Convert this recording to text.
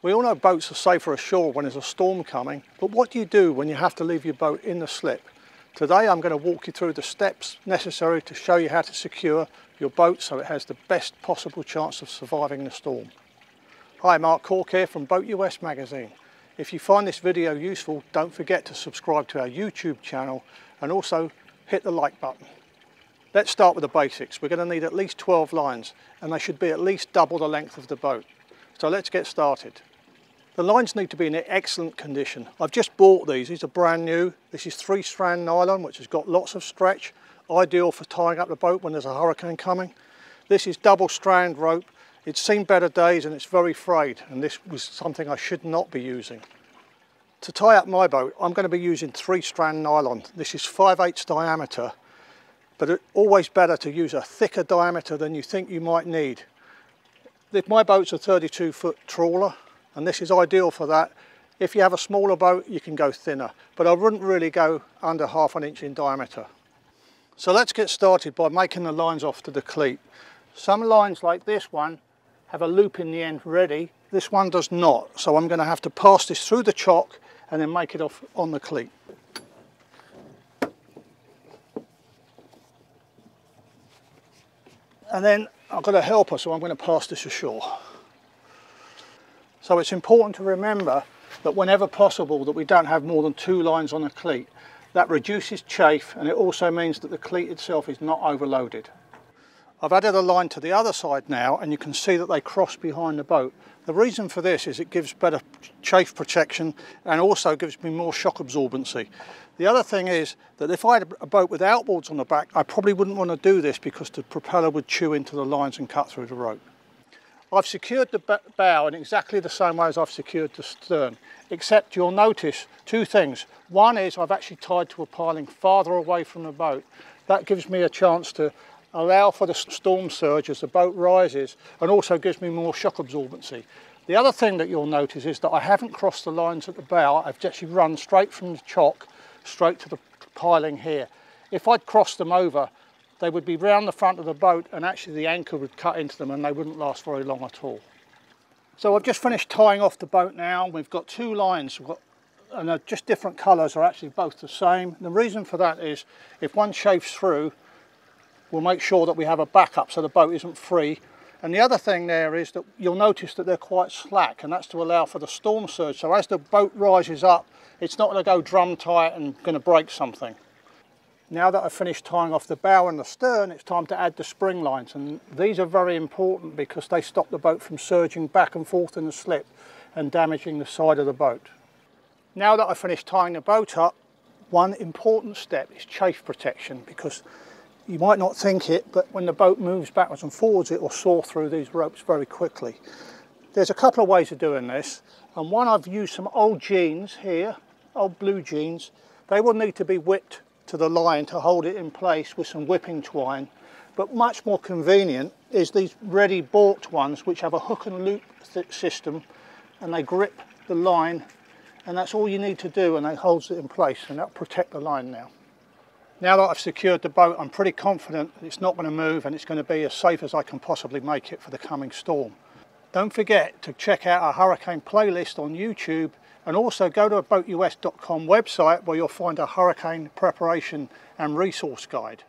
We all know boats are safer ashore when there's a storm coming, but what do you do when you have to leave your boat in the slip? Today I'm going to walk you through the steps necessary to show you how to secure your boat so it has the best possible chance of surviving the storm. Hi, Mark Corke here from Boat US magazine. If you find this video useful, don't forget to subscribe to our YouTube channel and also hit the like button. Let's start with the basics. We're going to need at least 12 lines and they should be at least double the length of the boat. So let's get started. The lines need to be in excellent condition. I've just bought these, these are brand new. This is three strand nylon, which has got lots of stretch, ideal for tying up the boat when there's a hurricane coming. This is double strand rope. It's seen better days and it's very frayed, and this was something I should not be using. To tie up my boat, I'm going to be using three strand nylon. This is 5 8 diameter, but it's always better to use a thicker diameter than you think you might need. If my boat's a 32 foot trawler, and this is ideal for that. If you have a smaller boat, you can go thinner, but I wouldn't really go under half an inch in diameter. So let's get started by making the lines off to the cleat. Some lines like this one have a loop in the end ready. This one does not, so I'm going to have to pass this through the chock and then make it off on the cleat. And then I've got a helper, so I'm going to pass this ashore. So it's important to remember that whenever possible that we don't have more than two lines on a cleat. That reduces chafe and it also means that the cleat itself is not overloaded. I've added a line to the other side now and you can see that they cross behind the boat. The reason for this is it gives better chafe protection and also gives me more shock absorbency. The other thing is that if I had a boat with outboards on the back, I probably wouldn't want to do this because the propeller would chew into the lines and cut through the rope. I've secured the bow in exactly the same way as I've secured the stern, except you'll notice two things. One is I've actually tied to a piling farther away from the boat. That gives me a chance to allow for the storm surge as the boat rises and also gives me more shock absorbency. The other thing that you'll notice is that I haven't crossed the lines at the bow, I've actually run straight from the chock straight to the piling here. If I'd crossed them over, they would be round the front of the boat and actually the anchor would cut into them and they wouldn't last very long at all. So I've just finished tying off the boat now. We've got two lines got, and they're just different colours are actually both the same. The reason for that is if one chafes through, we'll make sure that we have a backup so the boat isn't free. And the other thing there is that you'll notice that they're quite slack and that's to allow for the storm surge. So as the boat rises up, it's not going to go drum tight and going to break something. Now that I've finished tying off the bow and the stern, it's time to add the spring lines. And these are very important because they stop the boat from surging back and forth in the slip and damaging the side of the boat. Now that I've finished tying the boat up, one important step is chafe protection because you might not think it, but when the boat moves backwards and forwards, it will saw through these ropes very quickly. There's a couple of ways of doing this, and one I've used some old jeans here, old blue jeans. They will need to be whipped to the line to hold it in place with some whipping twine. But much more convenient is these ready bought ones which have a hook and loop system and they grip the line and that's all you need to do and it holds it in place and that'll protect the line now. Now that I've secured the boat, I'm pretty confident it's not going to move and it's going to be as safe as I can possibly make it for the coming storm. Don't forget to check out our hurricane playlist on YouTube and also go to a boatus.com website where you'll find a hurricane preparation and resource guide.